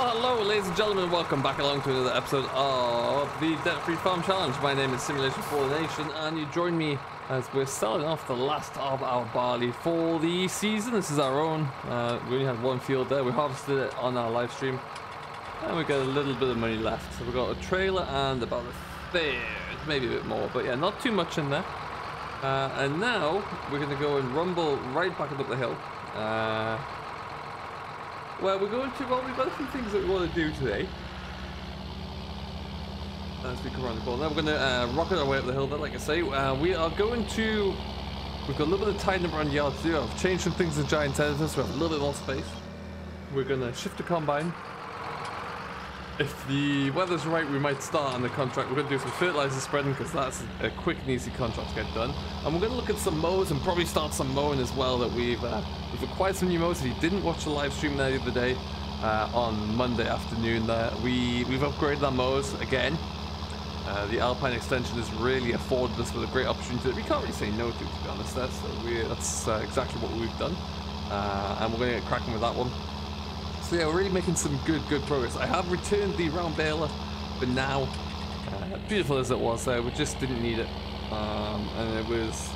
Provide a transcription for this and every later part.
Well, hello, ladies and gentlemen. Welcome back along to another episode of the Debt Free Farm Challenge. My name is Simulation for the Nation, and you join me as we're selling off the last of our barley for the season. This is our own. Uh, we only had one field there. We harvested it on our live stream, and we got a little bit of money left. So we've got a trailer and about a third, maybe a bit more, but yeah, not too much in there. Uh, and now we're going to go and rumble right back up the hill. Uh, well, we're going to, well, we've got a few things that we want to do today. As we come around the corner, we're going to uh, rocket our way up the hill, but like I say, uh, we are going to, we've got a little bit of tidying around the yard to do. I've changed some things in Giants Editor, so we have a little bit more space. We're going to shift the combine. If the weather's right, we might start on the contract. We're going to do some fertilizer spreading because that's a quick and easy contract to get done. And we're going to look at some mows and probably start some mowing as well that we've uh, we've acquired some new mows. If you didn't watch the live stream there the other day uh, on Monday afternoon, there we we've upgraded our mows again. Uh, the Alpine extension has really afforded us with a great opportunity that we can't really say no to, to be honest. That's, that's uh, exactly what we've done. Uh, and we're going to get cracking with that one. So yeah, we're really making some good, good progress. I have returned the round baler, but now, uh, beautiful as it was, uh, we just didn't need it. Um, and it was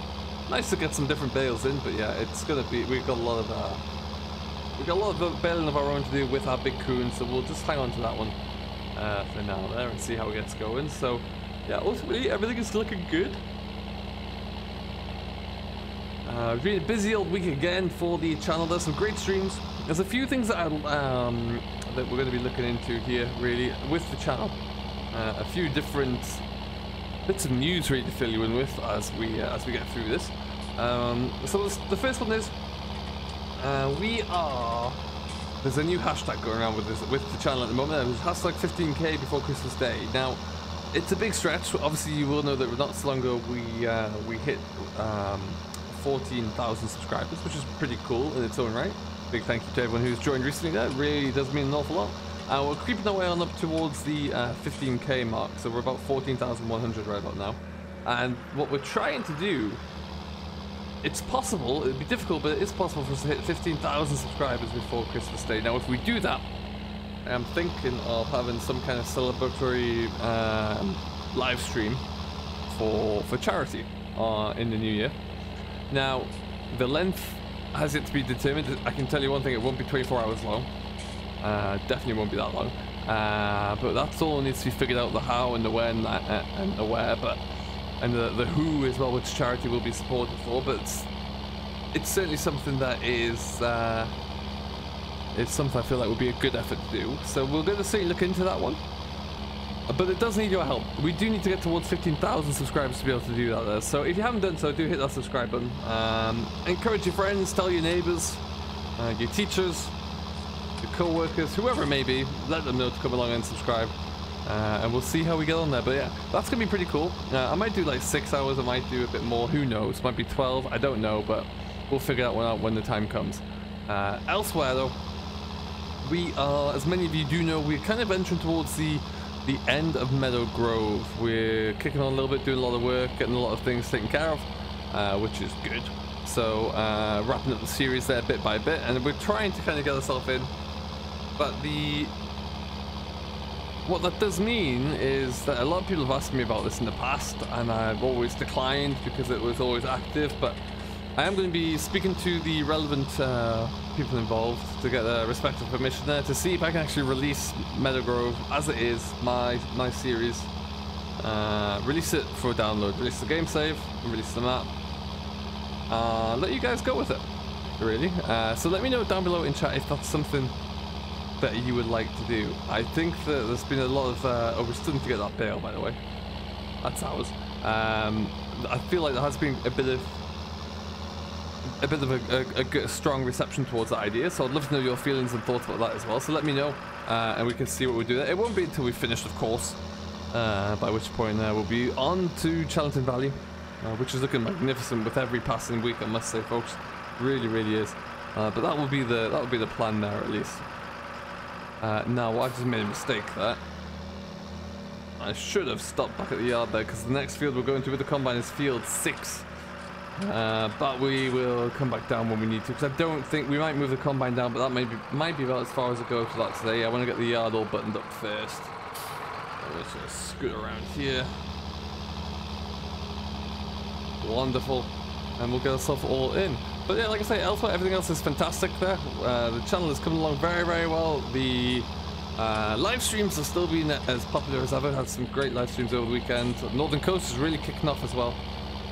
nice to get some different bales in, but yeah, it's gonna be, we've got a lot of, uh, we've got a lot of baling of our own to do with our big Kuhn, so we'll just hang on to that one uh, for now there and see how it gets going. So yeah, ultimately everything is looking good. Uh, a busy old week again for the channel. There's some great streams. There's a few things that I, um, that we're going to be looking into here, really, with the channel. Uh, a few different bits of news, really, to fill you in with as we uh, as we get through this. Um, so the first one is uh, we are. There's a new hashtag going around with this with the channel at the moment. There's hashtag 15k before Christmas Day. Now, it's a big stretch. Obviously, you will know that not so long ago we uh, we hit um, 14,000 subscribers, which is pretty cool in its own right. Big thank you to everyone who's joined recently. That really does mean an awful lot. Uh, we're creeping our way on up towards the uh, 15k mark, so we're about 14,100 right about now. And what we're trying to do, it's possible, it'd be difficult, but it is possible for us to hit 15,000 subscribers before Christmas Day. Now, if we do that, I'm thinking of having some kind of celebratory um, live stream for for charity uh, in the new year. Now, the length has yet to be determined. I can tell you one thing, it won't be 24 hours long. Uh, definitely won't be that long. Uh, but that's all needs to be figured out, the how and the when uh, and the where, but and the, the who as well, which charity will be supported for. But it's, it's certainly something that is uh, it's something I feel like would be a good effort to do. So we're going to certainly look into that one. But it does need your help. We do need to get towards 15,000 subscribers to be able to do that there. So if you haven't done so, do hit that subscribe button. Um, encourage your friends, tell your neighbors, uh, your teachers, your co-workers, whoever it may be. Let them know to come along and subscribe. Uh, and we'll see how we get on there. But yeah, that's going to be pretty cool. Uh, I might do like six hours. I might do a bit more. Who knows? Might be 12. I don't know. But we'll figure that one out when the time comes. Uh, elsewhere though, we are, as many of you do know, we're kind of entering towards the the end of Meadow Grove. We're kicking on a little bit, doing a lot of work, getting a lot of things taken care of, uh, which is good. So uh, wrapping up the series there bit by bit, and we're trying to kind of get ourselves in. But the what that does mean is that a lot of people have asked me about this in the past, and I've always declined because it was always active. But I am going to be speaking to the relevant uh, people involved to get their respective permission there to see if I can actually release Meadowgrove as it is, my my series. Uh, release it for download, release the game save, release the map. Uh, let you guys go with it, really. Uh, so let me know down below in chat if that's something that you would like to do. I think that there's been a lot of. Uh, oh, we're still to get that bail, by the way. That's ours. Um, I feel like there has been a bit of a bit of a, a, a, strong reception towards that idea. So I'd love to know your feelings and thoughts about that as well. So let me know, uh, and we can see what we do there. It won't be until we've finished, of course. Uh, by which point uh, we'll be on to Challengton Valley, uh, which is looking magnificent with every passing week. I must say, folks, really, really is. Uh, but that will be the that will be the plan there at least. Uh, now, I just made a mistake there. I should have stopped back at the yard there because the next field we're going to with the combine is field six. Uh, but we will come back down when we need to, because I don't think we might move the combine down, but that might be might be about as far as it goes for that today. I want to get the yard all buttoned up first. Let's just scoot around here. Wonderful. And we'll get ourselves all in. But yeah, like I say, elsewhere, everything else is fantastic there. Uh, the channel is coming along very, very well. The uh, live streams have still been as popular as ever. Had some great live streams over the weekend. Northern Coast is really kicking off as well.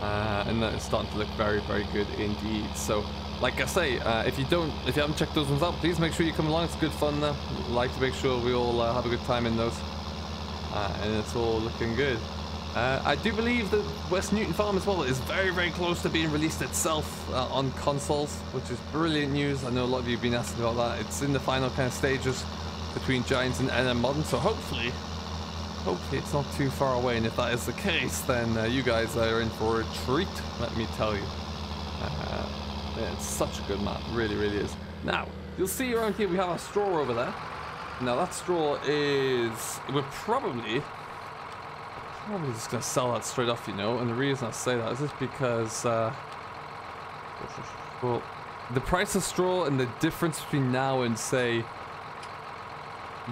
Uh, and that is starting to look very, very good indeed. So, like I say, uh, if you don't, if you haven't checked those ones out, please make sure you come along. It's good fun there. Like to make sure we all uh, have a good time in those. Uh, and it's all looking good. Uh, I do believe that West Newton Farm as well is very, very close to being released itself uh, on consoles, which is brilliant news. I know a lot of you have been asking about that. It's in the final kind of stages between Giants and NM Modern, so hopefully, hopefully it's not too far away. And if that is the case, then uh, you guys are in for a treat, let me tell you. Uh, yeah, it's such a good map, really, really is. Now, you'll see around here we have a straw over there. Now that straw is, we're probably probably just gonna sell that straight off, you know. And the reason I say that is just because, uh, well, the price of straw and the difference between now and say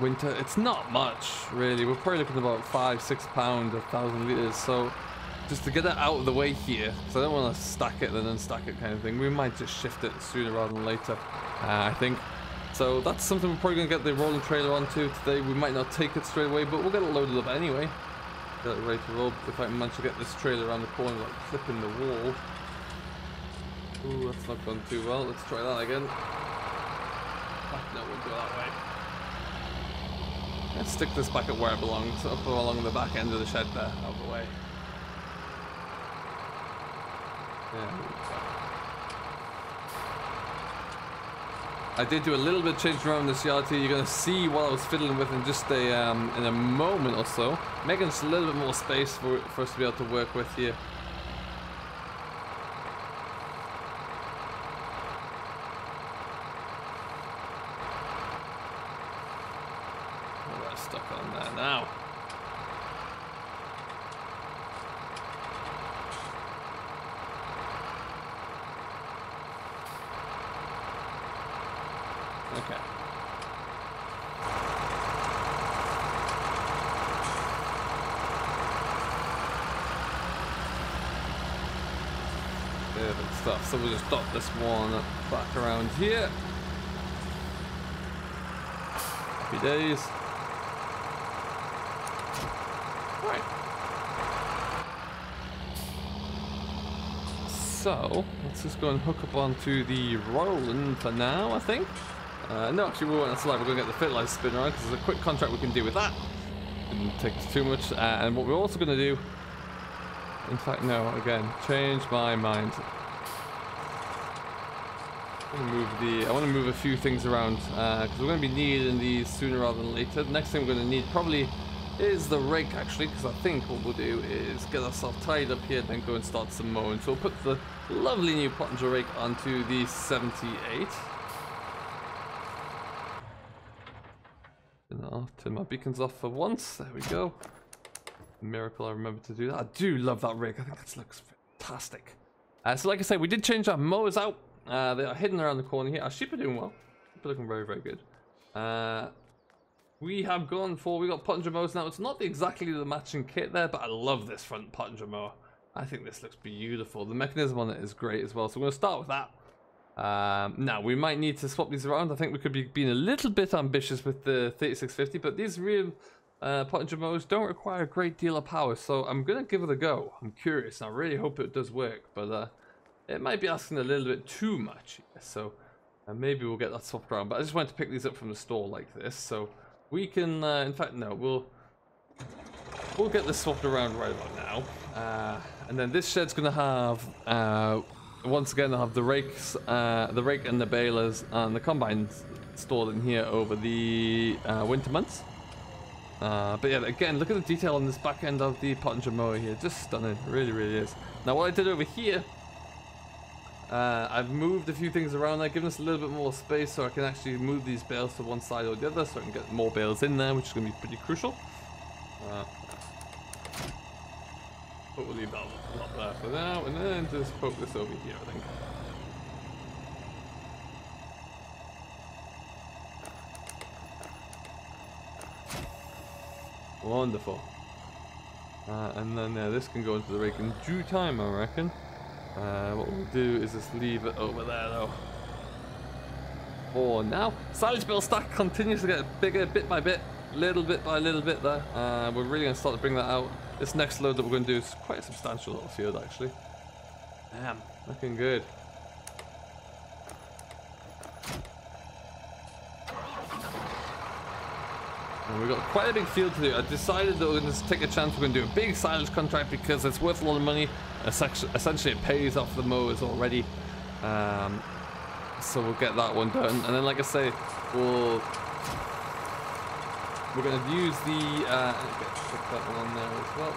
winter, it's not much really. We're probably looking about five, six pound a thousand liters. So just to get it out of the way here, because I don't want to stack it and then stack it kind of thing. We might just shift it sooner rather than later. Uh, I think. So that's something we're probably going to get the rolling trailer onto today. We might not take it straight away, but we'll get it loaded up anyway. Get it ready to roll. If I manage to get this trailer around the corner, like clipping the wall. Ooh, that's not gone too well. Let's try that again. no, we'll go that way. Let's stick this back at where it belongs, up along the back end of the shed there, out of the way. Yeah. I did do a little bit of change around this yard here. You're going to see what I was fiddling with in just a um, in a moment or so. Making just a little bit more space for, for us to be able to work with here. So we'll just dot this one back around here. Happy days. Right. So, let's just go and hook up onto the Roland for now, I think. Uh, no, actually, we won't. That's we're going to get the fit fertilizer spinner on because there's a quick contract we can do with that. Didn't take too much. Uh, and what we're also going to do, in fact, no, again, change my mind move the. I want to move a few things around because uh, we're going to be needing these sooner rather than later. The next thing we're going to need probably is the rake actually because I think what we'll do is get ourselves tied up here, then go and start some mowing. So we'll put the lovely new Pottinger rake onto the 78. And I'll turn my beacons off for once. There we go. Miracle I remember to do that. I do love that rig. I think that looks fantastic. Uh, so like I said, we did change our mowers out. Uh, they are hidden around the corner here. Our sheep are doing well. Sheep are looking very, very good. Uh, we have gone for, we got Pottinger mowers now. It's not exactly the matching kit there, but I love this front Pottinger mower. I think this looks beautiful. The mechanism on it is great as well. So we're going to start with that. Um, now, we might need to swap these around. I think we could be being a little bit ambitious with the 3650, but these real uh, Pottinger mowers don't require a great deal of power. So I'm going to give it a go. I'm curious. I really hope it does work, but uh, it might be asking a little bit too much. So uh, maybe we'll get that swapped around. But I just wanted to pick these up from the store like this. So we can, uh, in fact, no, we'll we'll get this swapped around right about now. Uh, and then this shed's going to have, uh, once again, I'll have the rakes, uh, the rake and the balers and the combines stored in here over the uh, winter months. Uh, but yeah, again, look at the detail on this back end of the Pottinger mower here. Just stunning. really, really is. Now, what I did over here uh, I've moved a few things around there, given us a little bit more space so I can actually move these bales to one side or the other so I can get more bales in there, which is going to be pretty crucial. Uh, But we'll leave that there for now, and then just poke this over here, I think. Wonderful. Uh, and then uh, this can go into the rake in due time, I reckon. Uh, what we'll do is just leave it over there, though. For now, silage bale stack continues to get bigger bit by bit, little bit by little bit there. Uh, we're really going to start to bring that out. This next load that we're going to do is quite a substantial little field, actually. Damn, looking good. We've got quite a big field to do. I decided that we're going to take a chance. We're going to do a big silage contract because it's worth a lot of money. Essentially, it pays off the mowers already. Um, so we'll get that one done. And then, like I say, we'll we're going to use the uh, that one on there as well.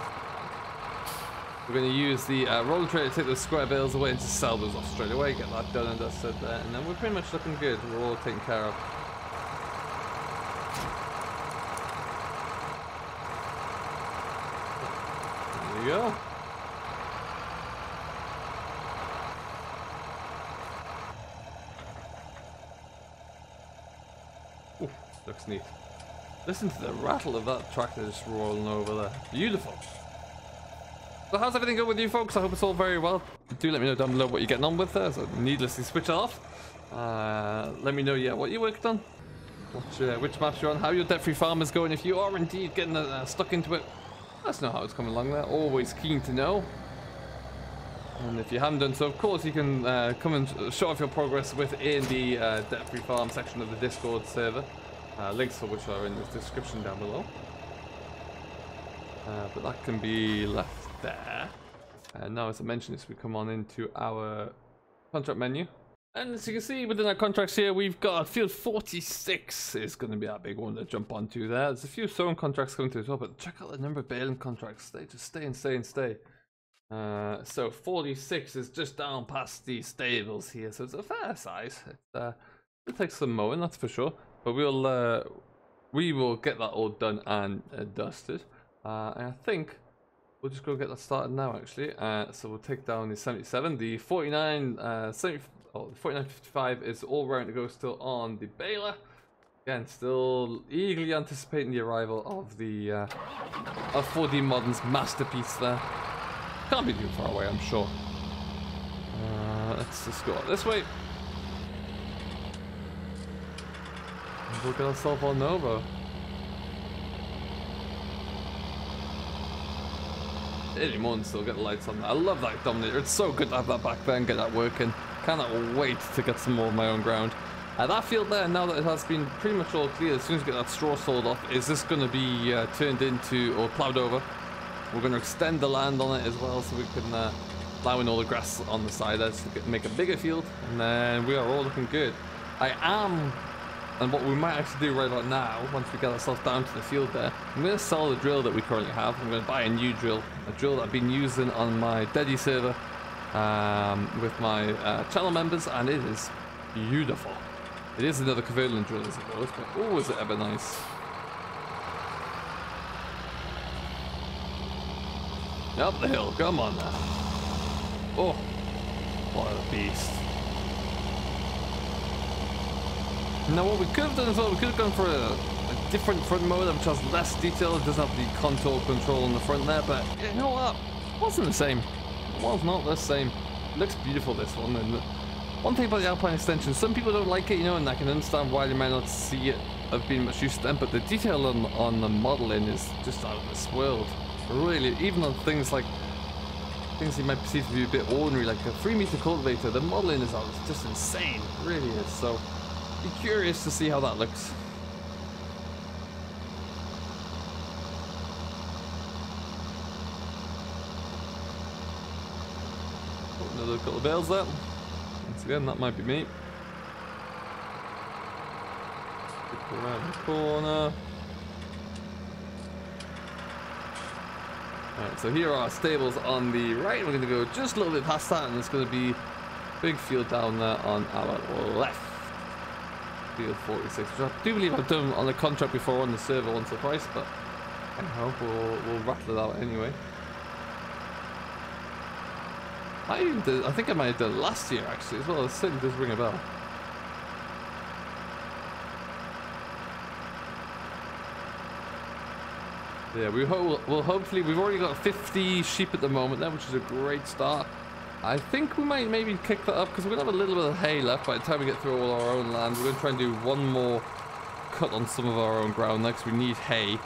We're going to use the uh, roller tray to take the square bales away and to sell those off straight away. Get that done and dusted there, and then we're pretty much looking good. We're all taken care of. You go. Ooh, looks neat. Listen to the rattle of that tractor just rolling over there. Beautiful. So how's everything going with you folks? I hope it's all very well. Do let me know down below what you're getting on with there. So needlessly switch off. Uh, let me know, yeah, what you worked on. Which, uh, which maps you're on. How your debt-free farm is going. If you are indeed getting uh, stuck into it, us know how it's coming along there. Always keen to know. And if you haven't done so, of course, you can uh, come and show off your progress within the uh, debt-free farm section of the Discord server. Uh, links for which are in the description down below. Uh, but that can be left there. And now, as I mentioned, as we come on into our contract menu. And as you can see within our contracts here, we've got field 46 is going to be our big one to jump onto there. There's a few sowing contracts coming through as well, but check out the number of baling contracts. They just stay and stay and stay. Uh, so 46 is just down past the stables here, so it's a fair size. It, uh, it takes some mowing, that's for sure. But we'll uh, we will get that all done and dusted. Uh, and I think we'll just go get that started now. Actually, uh, so we'll take down the 77, the 49, uh, 70, oh, the 4955 is all round to go still on the baler. Again, still eagerly anticipating the arrival of the uh, of 4D Modding's masterpiece there. Can't be too far away, I'm sure. Uh, let's just go this way. We'll get ourselves on Novo. Any moment still get the lights on. I love that Dominator. It's so good to have that back there and get that working. Cannot wait to get some more of my own ground. Uh, that field there, now that it has been pretty much all clear, as soon as we get that straw sold off, is this going to be uh, turned into or ploughed over? We're going to extend the land on it as well so we can uh, plough in all the grass on the side there to make a bigger field. And then we are all looking good. I am and what we might actually do right about now, once we get ourselves down to the field there, I'm going to sell the drill that we currently have. I'm going to buy a new drill, a drill that I've been using on my Dedi server um, with my uh, channel members, and it is beautiful. It is another Kverneland drill, I suppose, but oh, is it ever nice. Up the hill, come on now. Oh, what a beast. Now what we could have done as well, we could have gone for a, a different front motor which has less detail, it doesn't have the contour control on the front there, but you know what? It wasn't the same. Was not the same. It looks beautiful this one, and one thing about the Alpine extension, some people don't like it, you know, and I can understand why they might not see it of being much use to them, but the detail on, on the modeling is just out of this world. Really, even on things like things you might perceive to be a bit ordinary, like a 3 meter cultivator, the modeling is just insane. It really is. So be curious to see how that looks. another couple of bales there. Once again, that might be me. around the corner. Alright, so here are our stables on the right. We're going to go just a little bit past that, and it's going to be big field down there on our left. Field 46, which I do believe I've done on the contract before on the server once or twice, but anyhow, we'll, we'll rattle it out anyway. I even did, I think I might have done it last year actually as well. It certainly does ring a bell. Yeah, we ho well hopefully we've already got 50 sheep at the moment there, which is a great start. I think we might maybe kick that up because we're gonna have a little bit of hay left by the time we get through all our own land. We're gonna try and do one more cut on some of our own ground next. We need hay.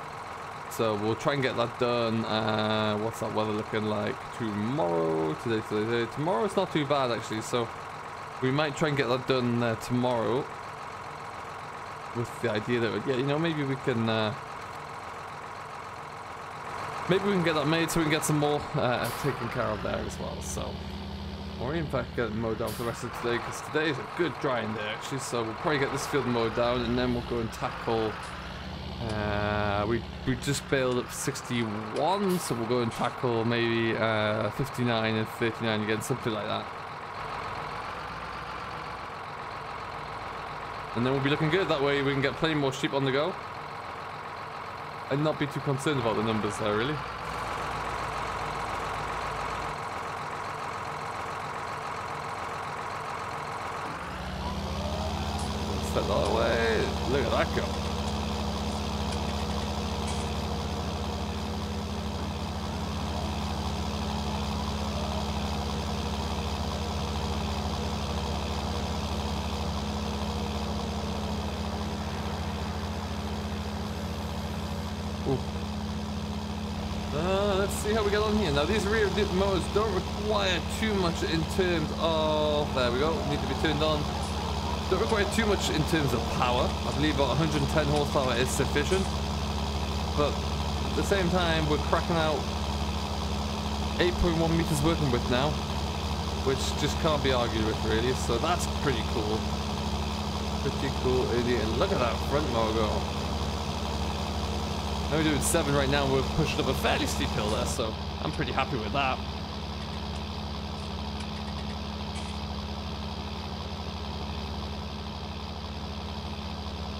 So we'll try and get that done. Uh, what's that weather looking like tomorrow? Today, today, today. Tomorrow it's not too bad actually. So we might try and get that done uh, tomorrow. With the idea that, yeah, you know, maybe we can... Uh, maybe we can get that made so we can get some more uh, taken care of there as well. So, or in fact get it mowed down for the rest of today because today is a good drying day actually. So we'll probably get this field mowed down and then we'll go and tackle uh, we we just bailed up 61, so we'll go and tackle maybe uh, 59 and 39 again, something like that. And then we'll be looking good. That way we can get plenty more sheep on the go. And not be too concerned about the numbers there, really. Set that away. Look at that go. See how we get on here. Now these rear dip modes don't require too much in terms of, there we go, need to be turned on. Don't require too much in terms of power. I believe about 110 horsepower is sufficient. But at the same time, we're cracking out 8.1 meters working with now, which just can't be argued with really. So that's pretty cool. Pretty cool idiot. Look at that front logo. We're doing seven right now. We're pushing up a fairly steep hill there, so I'm pretty happy with that.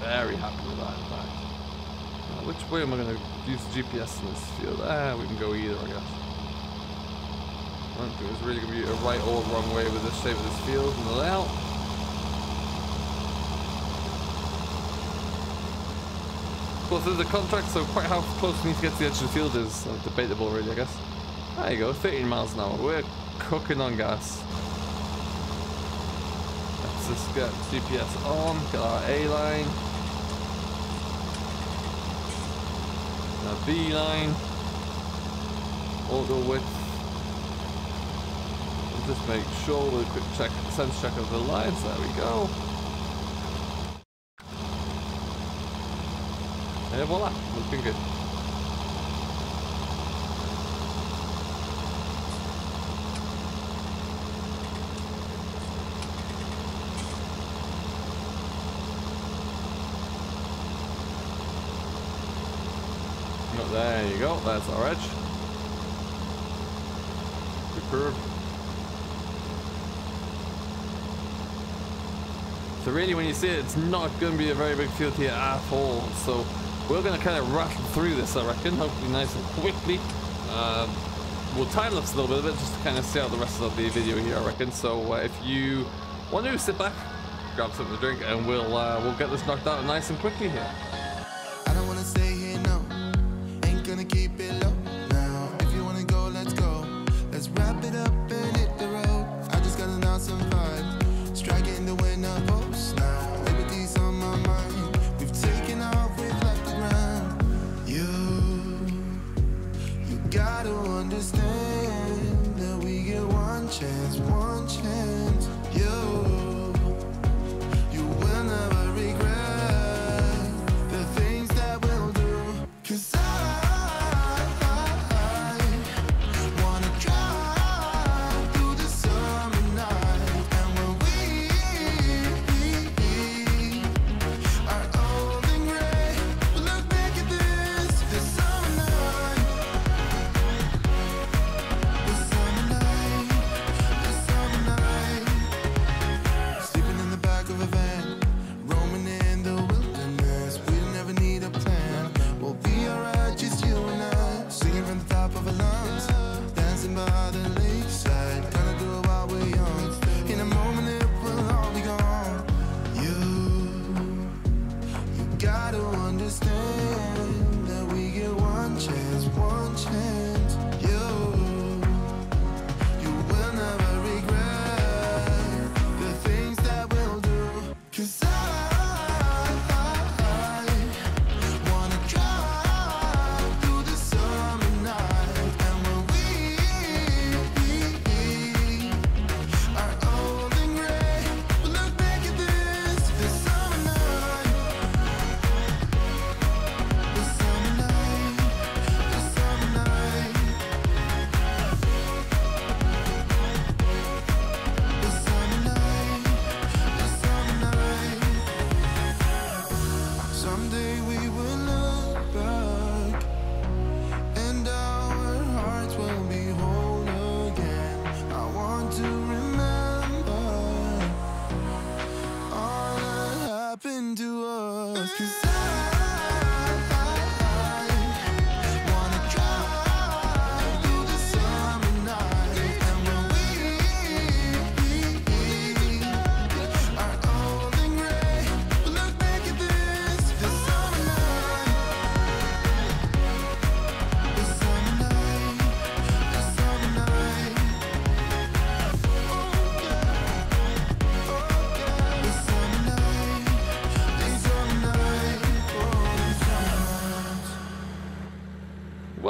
Very happy with that, in fact. Now, which way am I going to use the GPS in this field? Ah, we can go either, I guess. I don't think there's really going to be a right or wrong way with the shape of this field and the layout. Course, there's a contract, so quite how close we need to get to the edge of the field is uh, debatable, really, I guess. There you go, 13 miles an hour. We're cooking on gas. Let's just get GPS on, get our A line. Our B line. Auto width. Just make sure a quick check, sense check of the lines. There we go. Eh, no, there you go, that's our edge. Curve. So really when you see it, it's not going to be a very big field here at all. So we're going to kind of rush through this, I reckon, hopefully nice and quickly. Uh, we'll time lapse a little bit of it just to kind of see out the rest of the video here, I reckon. So uh, if you want to sit back, grab something to drink, and we'll uh, we'll get this knocked out nice and quickly here. Someday we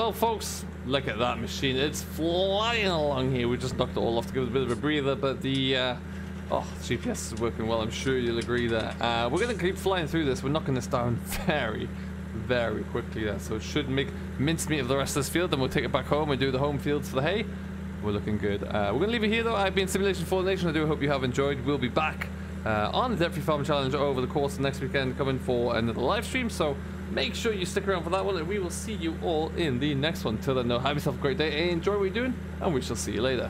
Well, folks, look at that machine. It's flying along here. We just knocked it all off to give it a bit of a breather, but the uh, oh, GPS is working well. I'm sure you'll agree there. Uh, we're going to keep flying through this. We're knocking this down very, very quickly there, so it should make mincemeat of the rest of this field. Then we'll take it back home and do the home fields for the hay. We're looking good. Uh, we're going to leave it here, though. I've been Simulation 4 Nation. I do hope you have enjoyed. We'll be back uh, on the Debt-Free Farm Challenge over the course of next weekend, coming for another live stream. So make sure you stick around for that one, and we will see you all in the next one. Till then, though, have yourself a great day, and enjoy what you're doing, and we shall see you later.